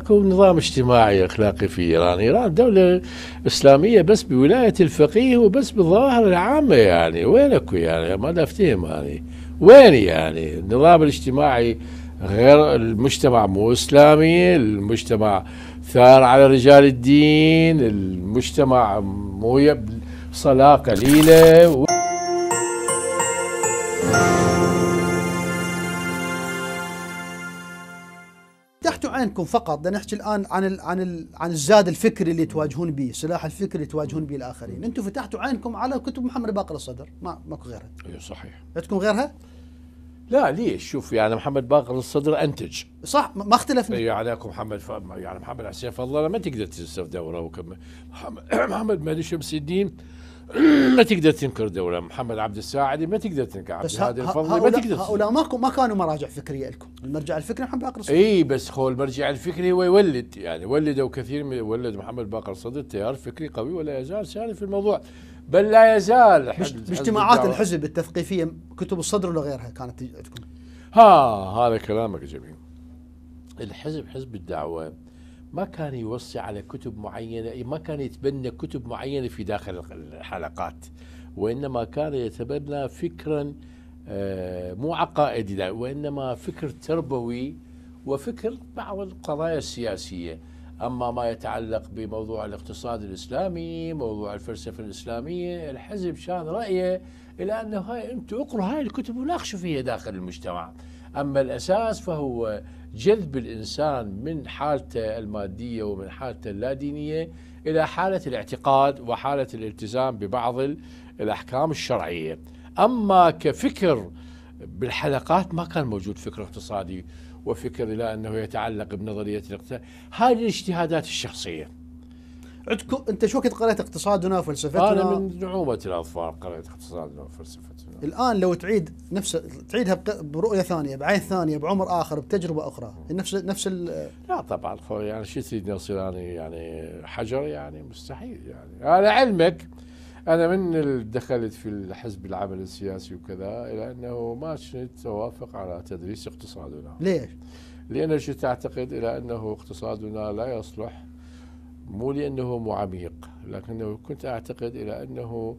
اكو نظام اجتماعي أخلاقي في إيران، إيران دولة إسلامية بس بولاية الفقيه وبس بالظواهر العامة يعني. وين أكو يعني؟ ما أفتهم يعني وين يعني؟ النظام الاجتماعي غير المجتمع مو إسلامي، المجتمع ثار على رجال الدين، المجتمع مو صلاه قليلة. عينكم فقط بدنا نحكي الآن عن ال عن ال عن الزاد الفكري اللي تواجهون به، السلاح الفكري اللي تواجهون به الآخرين، أنتم فتحتوا عينكم على كتب محمد باقر الصدر، ما ماكو غيرها. اي صحيح. عندكم غيرها؟ لا ليش شوف يعني محمد باقر الصدر أنتج صح ما اختلفنا يعني أكو محمد ف... يعني محمد حسين فضل ما تقدر تنسف دوره وكم محمد محمد مهدي شمس الدين ما تقدر تنكر دوله محمد عبد الساعدي ما تقدر تنكر عبد الهادي الفضلي ما تقدر هؤلاء ماكو ما كانوا مراجع فكرية لكم. المرجع الفكري محمد باقر الصدر إي بس هو المرجع الفكري هو يولد يعني ولدوا كثير من ولد محمد باقر الصدر تيار فكري قوي ولا يزال ساري في الموضوع. بل لا يزال باجتماعات الحزب التثقيفية كتب الصدر ولا غيرها كانت عندكم؟ ها هذا كلامك جميل. الحزب حزب الدعوة. ما كان يوصي على كتب معينة ما كان يتبنى كتب معينة في داخل الحلقات وإنما كان يتبنى فكرا آه، مو عقائدي وإنما فكر تربوي وفكر بعض القضايا السياسية. أما ما يتعلق بموضوع الاقتصاد الإسلامي موضوع الفلسفة الإسلامية الحزب شان رأيه إلى أنه هاي أنتم اقروا هاي الكتب وناقشوا فيها داخل المجتمع. أما الأساس فهو جذب الإنسان من حالته المادية ومن حالته اللادينية إلى حالة الاعتقاد وحالة الالتزام ببعض الأحكام الشرعية. أما كفكر بالحلقات ما كان موجود فكر اقتصادي وفكر إلى أنه يتعلق بنظرية الاقتصاد. هذه الاجتهادات الشخصية. عندكم انت شو وقت قرأت اقتصادنا وفلسفتنا؟ أنا من نعومة الاظفار قرأت اقتصادنا وفلسفتنا. الآن لو تعيد نفس تعيدها برؤية ثانية بعين ثانية بعمر آخر بتجربة أخرى. نفس نفس لا طبعا يعني شو تريد نصير يعني حجر يعني مستحيل يعني. على علمك أنا من دخلت في الحزب العمل السياسي وكذا إلى أنه ما كنت اوافق على تدريس اقتصادنا. ليش؟ لأن كنت اعتقد إلى أنه اقتصادنا لا يصلح مو لأنه مو عميق لكنه كنت أعتقد إلى أنه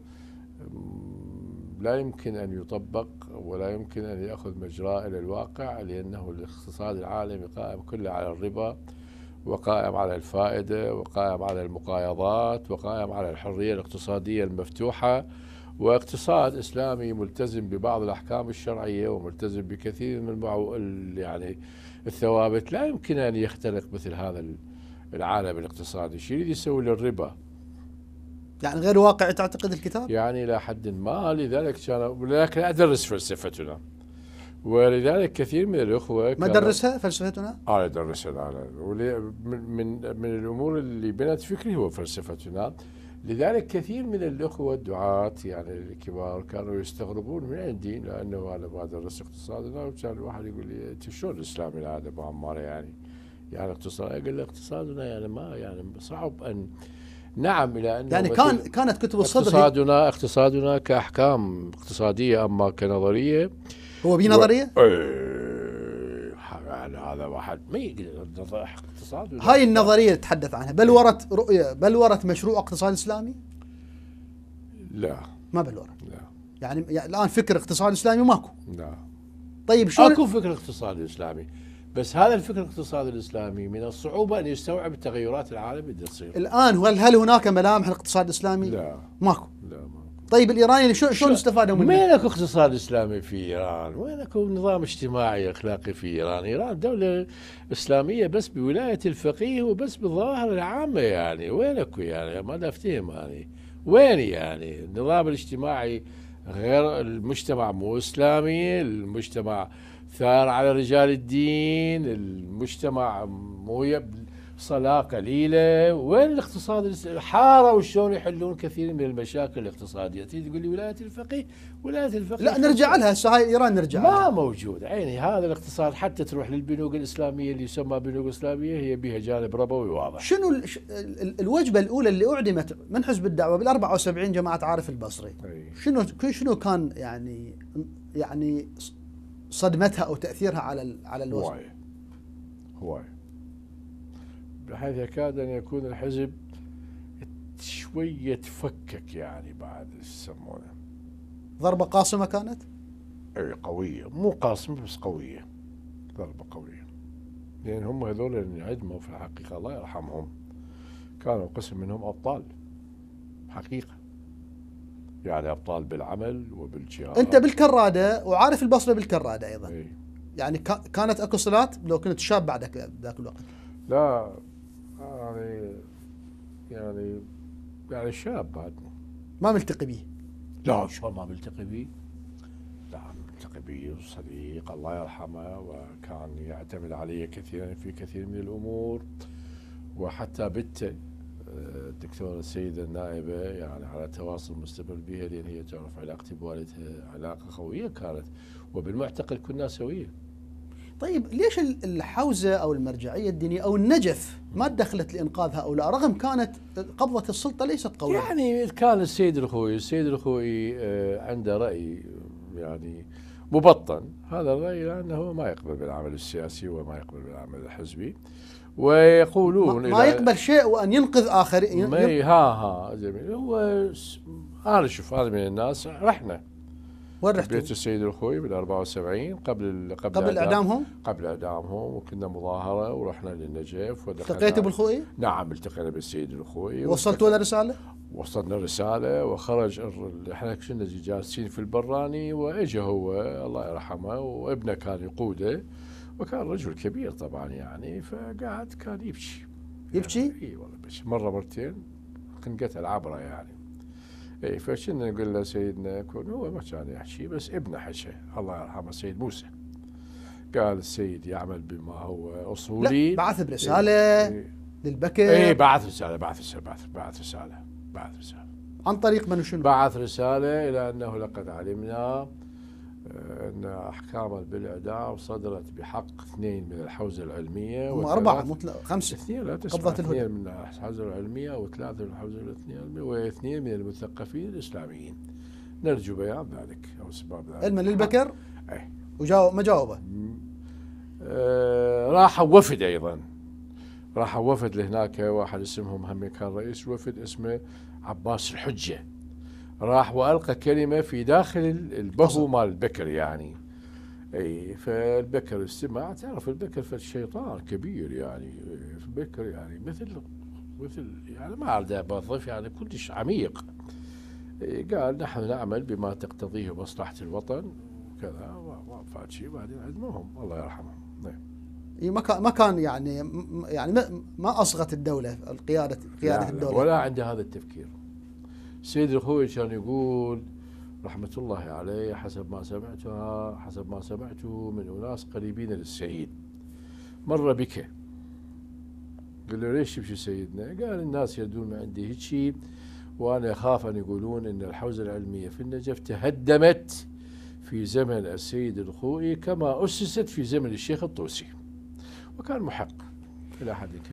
لا يمكن أن يطبق ولا يمكن أن يأخذ مجراه إلى الواقع لأنه الاقتصاد العالمي قائم كله على الربا وقائم على الفائدة وقائم على المقايضات وقائم على الحرية الاقتصادية المفتوحة واقتصاد إسلامي ملتزم ببعض الأحكام الشرعية وملتزم بكثير من. يعني الثوابت لا يمكن أن يخترق مثل هذا العالم الاقتصادي. شو يريد يسوي للربا؟ يعني غير واقعي تعتقد الكتاب؟ يعني إلى حد ما لذلك كان لكن أدرس فلسفتنا. ولذلك كثير من الأخوة ما درسها فلسفتنا؟ آه أدرسها لا من من الأمور اللي بنت فكري هو فلسفتنا. لذلك كثير من الأخوة الدعاة يعني الكبار كانوا يستغربون من عندي لأنه أنا ما درست اقتصادنا. وكان الواحد يقول لي أنت شلون الإسلامي هذا؟ عمار يعني. يعني اقتصاد اقتصادنا يعني ما يعني صعب أن نعم إلى أنه يعني كان كانت كتب الصدر اقتصادنا اقتصادنا كأحكام اقتصادية أما كنظريه هو بنظرية؟ و... يعني هذا واحد ما يقدر اقتصاد هاي النظرية تتحدث عنها. بلورت رؤيه بلورت مشروع اقتصاد إسلامي؟ لا. ما بلورت لا. يعني, يعني الآن فكر اقتصاد إسلامي ماكو. لا. طيب شو اكو فكر اقتصاد إسلامي. بس هذا الفكر الاقتصادي الإسلامي من الصعوبة أن يستوعب التغيرات العالم اللي تصير الآن هل هل هناك ملامح الاقتصاد الإسلامي؟ لا ماكو لا ماكو طيب الإيراني شو شلون استفادوا منه؟ وين اكو اقتصاد إسلامي في إيران؟ وين اكو نظام اجتماعي إخلاقي في إيران؟ إيران دولة إسلامية بس بولاية الفقيه وبس بالظواهر العامة يعني وين اكو يعني ما افتهم يعني وين يعني النظام الاجتماعي غير المجتمع مو إسلامي المجتمع ثار على رجال الدين المجتمع مو صلاة قليلة. وين الاقتصاد؟ حاروا شلون يحلون كثير من المشاكل الاقتصادية. تيجي تقول لي ولاية الفقيه؟ ولاية الفقيه لا نرجع لها هسه هاي إيران نرجع ما لها. موجود عيني هذا الاقتصاد حتى تروح للبنوك الإسلامية اللي يسمى بنوك إسلامية هي بها جانب ربوي واضح. شنو الوجبة الأولى اللي أعدمت؟ من حزب الدعوة؟ بال 74 جماعة عارف البصري. شنو شنو كان يعني يعني صدمتها أو تأثيرها على على الوزن. هواي هواي بحيث يكاد أن يكون الحزب شوية تفكك يعني بعد يسمونه. ضربة قاصمة كانت؟ إي قوية. مو قاصمة بس قوية. ضربة قوية. لأن هم هذول اللي انعدموا في الحقيقة الله يرحمهم. كانوا قسم منهم أبطال. حقيقة. يعني أبطال بالعمل وبالجهاد. أنت بالكرادة وعارف البصرة بالكرادة أيضا. إي. يعني كا- كانت أكو صلات لو كنت شاب بعدك ذاك الوقت. لا يعني يعني يعني شاب بعد. ما ملتقي به لا شو ما ملتقي به لا ملتقي به صديق الله يرحمه وكان يعتمد علي كثيرا في كثير من الأمور. وحتى آه، الدكتورة السيدة النائبة يعني على تواصل مستمر بها لأن هي تعرف علاقتي بوالدها علاقة قوية كانت وبالمعتقل كنا سوية. طيب ليش ال- الحوزة أو المرجعية الدينية أو النجف ما دخلت لإنقاذ هؤلاء رغم كانت قبضة السلطة ليست قوية؟ يعني كان السيد الخوي السيد الخوي آه، عنده رأي يعني مبطن. هذا الرأي لأنه ما يقبل بالعمل السياسي وما يقبل بالعمل الحزبي. ويقولون ما يقبل شيء وأن ينقذ آخر ما ها ها جميل هو أنا شوف أنا من الناس رحنا وين بيت رحتوا؟ السيد الخوي بال 74 قبل قبل, قبل إعدامهم قبل إعدامهم وكنا مظاهرة ورحنا للنجف ودخلنا التقيتوا بالخوئي؟ نعم التقينا بالسيد الخوي وصلتوا له رسالة؟ وصلنا رسالة وخرج إحنا كنا جالسين في البراني وإجا هو الله يرحمه وابنه كان يقوده وكان رجل كبير طبعا يعني فقعد كان يبكي. يبكي؟ إي والله بس مرة مرتين انقتل عبره يعني. إي فكنا نقول له سيدنا كون هو ما كان يحكي بس ابنه حكى الله يرحمه سيد موسى. قال السيد يعمل بما هو أصولي. لا بعث برسالة إيه. للبكر إي بعث رسالة بعث رسالة بعث بعث رسالة بعث رسالة. عن طريق من وشنو؟ بعث رسالة إلى أنه لقد علمنا أن أحكاما بالإعدام صدرت بحق اثنين من الحوزة العلمية هم ثلا- خمسة. اثنين لا تسمع. الهدى. اثنين من الحوزة العلمية وثلاثة من الحوزة العلمية واثنين من المثقفين الإسلاميين. نرجو بيان ذلك أو أسباب ذلك. علما للبكر؟ أي. وجاوب ما جاوبه؟ آه، راحوا وفد أيضا. راحوا وفد لهناك واحد اسمهم هم كان رئيس وفد اسمه عباس الحجة. راح وألقى كلمة في داخل ال- البهو مال البكر يعني. إي فالبكر استمع تعرف البكر في الشيطان كبير يعني البكر يعني مثل مثل يعني ما اعرف بوظف يعني كلش عميق. قال نحن نعمل بما تقتضيه مصلحة الوطن وكذا ما فات شيء بعدين عدموهم الله يرحمهم. نعم. إي ما كان ما كان يعني يعني ما- ما أصغت الدولة القياده قيادة لا لا الدولة. ولا عنده هذا التفكير. سيد الخوي كان يقول رحمة الله عليه حسب ما سمعتها حسب ما سمعته من أناس قريبين للسيد. مر بك. قال له ليش تمشي سيدنا؟ قال الناس يردون عندي هيك وأنا أخاف أن يقولون أن الحوزة العلمية في النجف تهدمت في زمن السيد الخوئي كما أسست في زمن الشيخ الطوسي. وكان محق إلى حد